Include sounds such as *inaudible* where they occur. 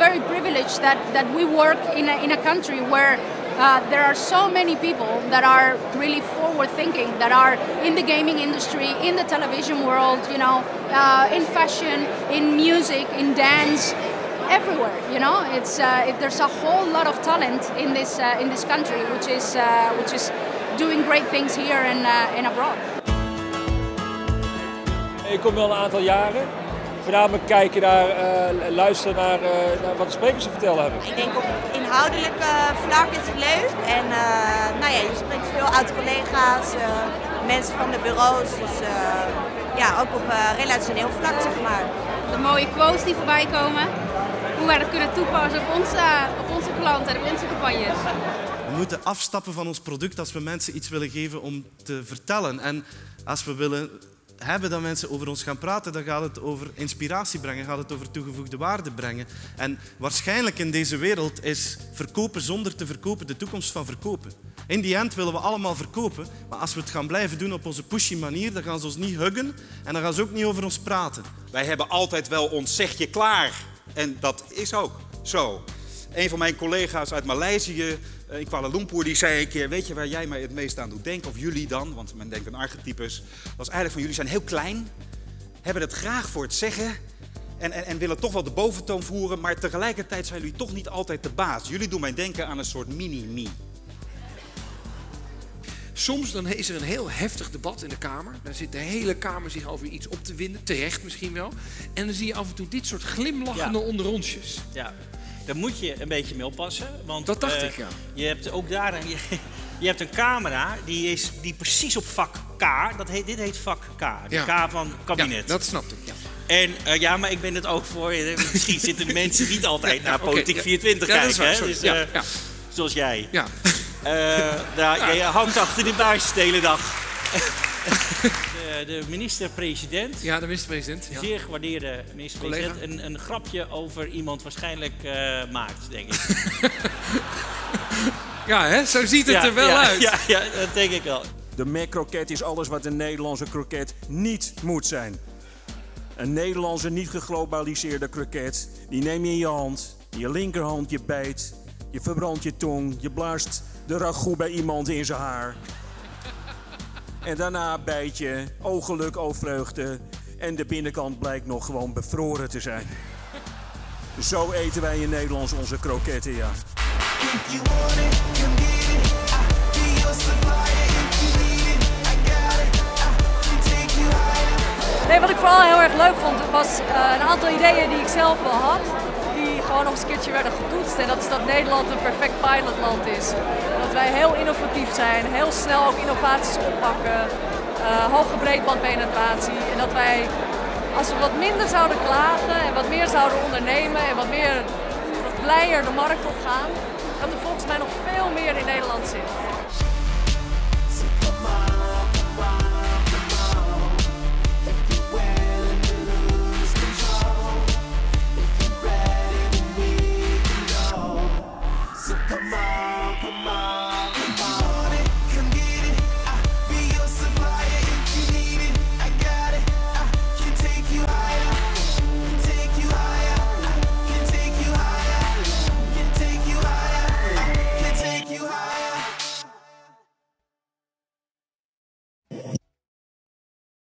very privileged that, that we work in a, in a country where uh, there are so many people that are really forward thinking, that are in the gaming industry, in the television world, you know, uh, in fashion, in music, in dance, everywhere. You know, it's uh, it, there's a whole lot of talent in this uh, in this country, which is uh, which is doing great things here and, uh, and abroad. Ik kom al een aantal jaren. Voornamelijk kijken naar, uh, luisteren naar, uh, naar, wat de sprekers te vertellen hebben. Ik denk op inhoudelijk vlak is het leuk. En nou ja, je spreekt veel oud-collega's, mensen van de bureaus. Dus ja, ook op relationeel vlak zeg maar. De mooie quotes die voorbij komen. Hoe wij dat kunnen toepassen op onze, op onze klanten en op onze campagnes. We moeten afstappen van ons product als we mensen iets willen geven om te vertellen. En als we willen hebben dat mensen over ons gaan praten, dan gaat het over inspiratie brengen, gaat het over toegevoegde waarde brengen. En waarschijnlijk in deze wereld is verkopen zonder te verkopen de toekomst van verkopen. In die end willen we allemaal verkopen, maar als we het gaan blijven doen op onze pushy manier, dan gaan ze ons niet huggen en dan gaan ze ook niet over ons praten. Wij hebben altijd wel ons zegje klaar. En dat is ook zo. Een van mijn collega's uit Maleisië, eh, in Kuala Lumpur, die zei een keer: Weet je waar jij mij het meest aan doet denken? Of jullie dan, want men denkt aan archetypes. Was eigenlijk van jullie zijn heel klein, hebben het graag voor het zeggen. En, en, en, willen toch wel de boventoon voeren, maar tegelijkertijd zijn jullie toch niet altijd de baas. Jullie doen mij denken aan een soort mini-me. Soms dan is er een heel heftig debat in de Kamer. Dan zit de hele Kamer zich over iets op te winden, terecht misschien wel. En dan zie je af en toe dit soort glimlachende ja. Ja, daar moet je een beetje mee oppassen. Want, dat dacht uh, ik, ja. Je hebt ook daar een, *laughs* je, je, hebt een camera die is die precies op vak K. Dat heet, dit heet vak K. De ja. K van kabinet. Ja, dat snapte ik, ja. En uh, ja, maar ik ben het ook voor. Misschien zitten de *laughs* mensen niet altijd naar Politiek okay, 24 kijken. Hè? Dus, uh, zoals jij. Ja. daar, jij hangt achter de buis de hele dag. *laughs* de, de minister-president. Ja, de minister-president. Ja. Zeer gewaardeerde minister-president. Een, een, grapje over iemand waarschijnlijk uh, maakt, denk ik. *laughs* ja, hè? zo ziet het ja, er wel ja, uit. Ja, ja, dat denk ik wel. De Mac-kroket is alles wat een Nederlandse kroket niet moet zijn. Een Nederlandse niet geglobaliseerde kroket, die neem je in je hand, je linkerhand, je bijt, je verbrandt je tong, je blaast de ragout bij iemand in zijn haar. En daarna bijt je, ooggeluk, oogvreugde. En de binnenkant blijkt nog gewoon bevroren te zijn. Zo eten wij in Nederland onze kroketten, ja. Nee, wat ik vooral heel erg leuk vond, was uh, een aantal ideeën die ik zelf wel had. Nog eens een keertje werden getoetst. En dat is dat Nederland een perfect pilotland is. Dat wij heel innovatief zijn, heel snel ook innovaties oppakken. Uh, hoge breedbandpenetratie. En dat wij, als we wat minder zouden klagen en wat meer zouden ondernemen en wat meer wat blijer de markt op gaan, dat er volgens mij nog veel meer in Nederland zit.